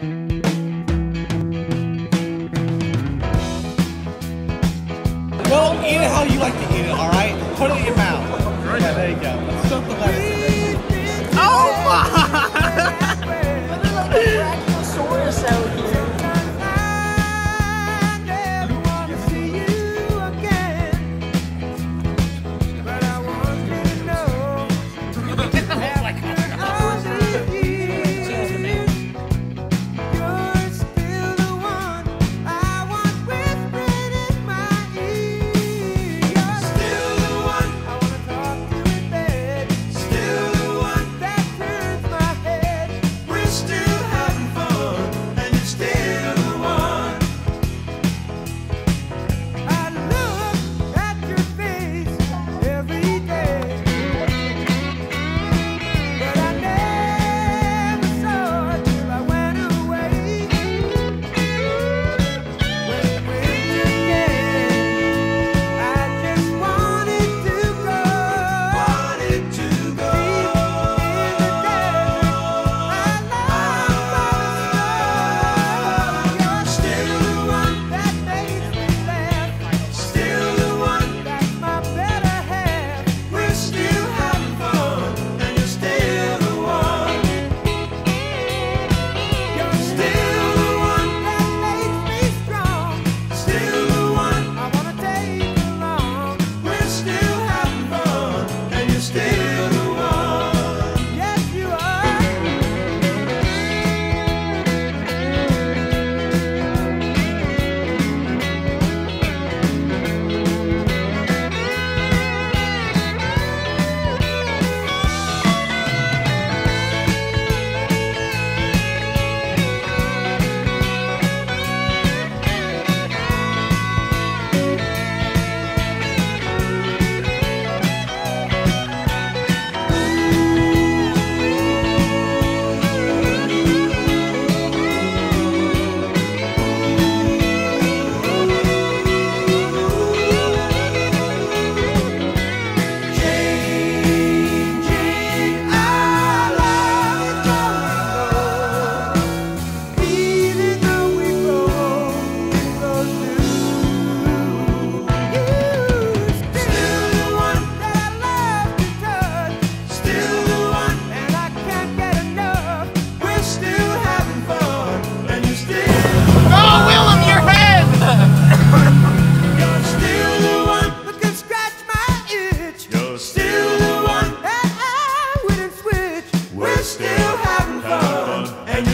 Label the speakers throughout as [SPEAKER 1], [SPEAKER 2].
[SPEAKER 1] Well, eat it how you like to eat it, all right? Put it in your mouth. Yeah, there you go. Let's stuff the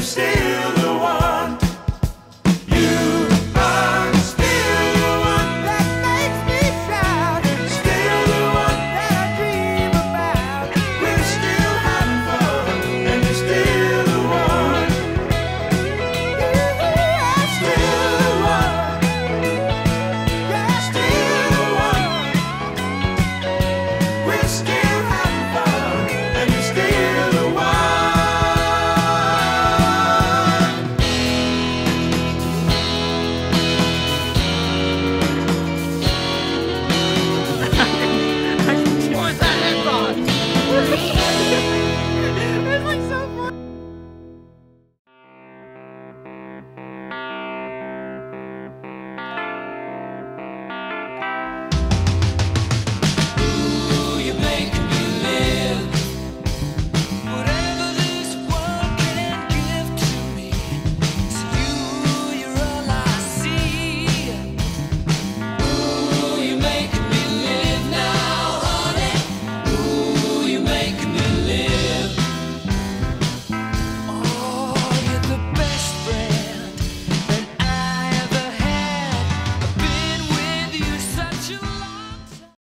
[SPEAKER 2] still